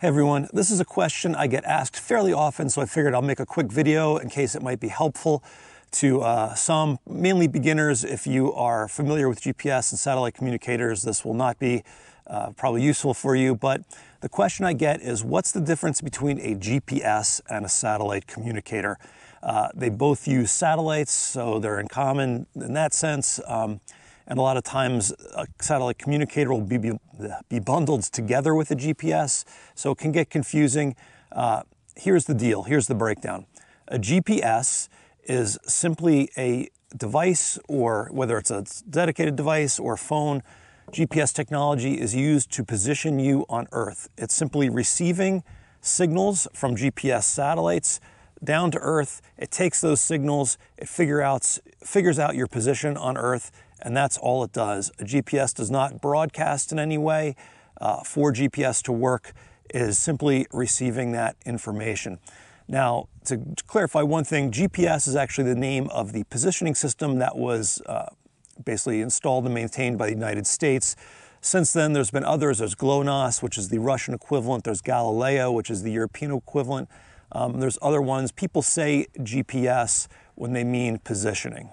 Hey everyone, this is a question I get asked fairly often, so I figured I'll make a quick video in case it might be helpful to uh, some, mainly beginners. If you are familiar with GPS and satellite communicators, this will not be uh, probably useful for you, but the question I get is what's the difference between a GPS and a satellite communicator? Uh, they both use satellites, so they're in common in that sense. Um, and a lot of times a satellite communicator will be, be, be bundled together with a GPS, so it can get confusing. Uh, here's the deal, here's the breakdown. A GPS is simply a device, or whether it's a dedicated device or phone, GPS technology is used to position you on Earth. It's simply receiving signals from GPS satellites down to Earth. It takes those signals, it figure out, figures out your position on Earth, and that's all it does. A GPS does not broadcast in any way. Uh, for GPS to work is simply receiving that information. Now, to clarify one thing, GPS is actually the name of the positioning system that was uh, basically installed and maintained by the United States. Since then, there's been others. There's GLONASS, which is the Russian equivalent. There's Galileo, which is the European equivalent. Um, there's other ones. People say GPS when they mean positioning.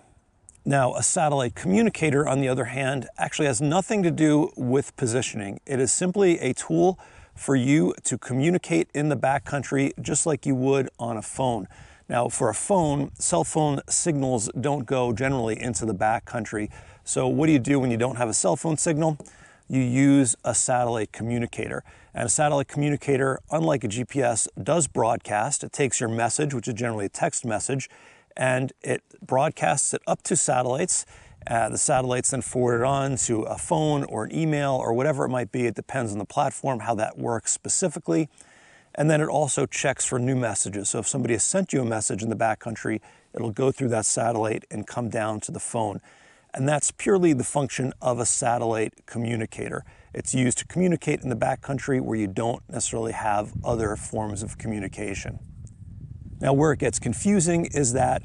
Now, a satellite communicator, on the other hand, actually has nothing to do with positioning. It is simply a tool for you to communicate in the backcountry just like you would on a phone. Now, for a phone, cell phone signals don't go generally into the backcountry. So, what do you do when you don't have a cell phone signal? You use a satellite communicator. And a satellite communicator, unlike a GPS, does broadcast. It takes your message, which is generally a text message, and it broadcasts it up to satellites. Uh, the satellites then forward it on to a phone or an email or whatever it might be. It depends on the platform, how that works specifically. And then it also checks for new messages. So if somebody has sent you a message in the backcountry, it'll go through that satellite and come down to the phone. And that's purely the function of a satellite communicator. It's used to communicate in the backcountry where you don't necessarily have other forms of communication. Now, where it gets confusing is that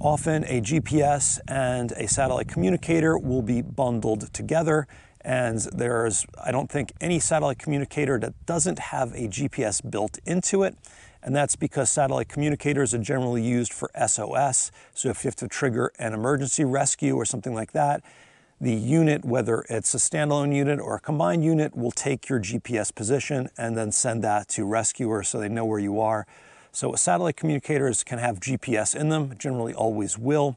often a GPS and a satellite communicator will be bundled together. And there's, I don't think, any satellite communicator that doesn't have a GPS built into it. And that's because satellite communicators are generally used for SOS. So if you have to trigger an emergency rescue or something like that, the unit, whether it's a standalone unit or a combined unit, will take your GPS position and then send that to rescuers so they know where you are. So satellite communicators can have GPS in them, generally always will.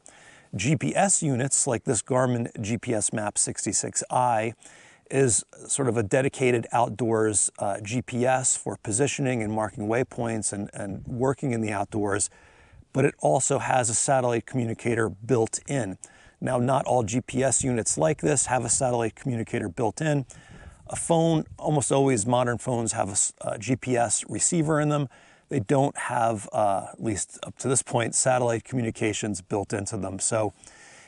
GPS units like this Garmin GPS Map 66i is sort of a dedicated outdoors uh, GPS for positioning and marking waypoints and, and working in the outdoors, but it also has a satellite communicator built in. Now, not all GPS units like this have a satellite communicator built in. A phone, almost always modern phones have a, a GPS receiver in them. They don't have, uh, at least up to this point, satellite communications built into them. So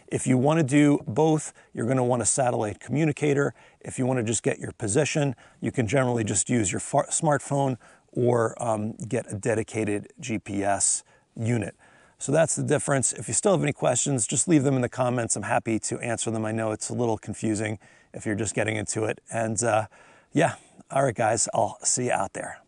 if you want to do both, you're going to want a satellite communicator. If you want to just get your position, you can generally just use your smartphone or um, get a dedicated GPS unit. So that's the difference. If you still have any questions, just leave them in the comments. I'm happy to answer them. I know it's a little confusing if you're just getting into it. And uh, yeah, all right, guys, I'll see you out there.